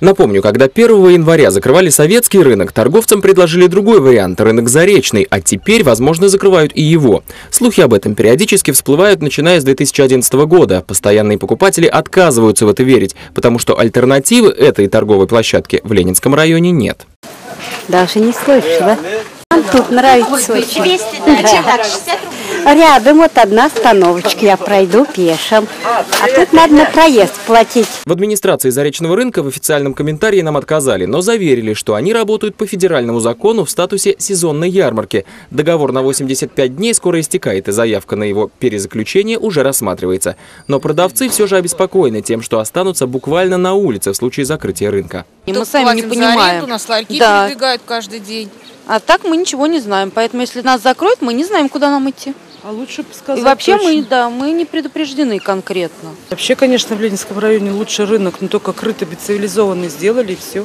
Напомню, когда 1 января закрывали советский рынок, торговцам предложили другой вариант – рынок Заречный, а теперь, возможно, закрывают и его. Слухи об этом периодически всплывают, начиная с 2011 года. Постоянные покупатели отказываются в это верить, потому что альтернативы этой торговой площадке в Ленинском районе нет. Даже не слышала. Нам тут нравится очень. Да. Рядом вот одна остановочка, я пройду пешим. А тут надо на проезд платить. В администрации Заречного рынка в официальном комментарии нам отказали, но заверили, что они работают по федеральному закону в статусе сезонной ярмарки. Договор на 85 дней скоро истекает, и заявка на его перезаключение уже рассматривается. Но продавцы все же обеспокоены тем, что останутся буквально на улице в случае закрытия рынка. И мы сами не платим за понимаем. аренду, нас ларьки Да. передвигают каждый день. А так мы ничего не знаем. Поэтому если нас закроют, мы не знаем, куда нам идти. А лучше бы сказать И вообще мы, точно. да, мы не предупреждены конкретно. Вообще, конечно, в Ленинском районе лучший рынок, но только крыто, цивилизованный сделали и все.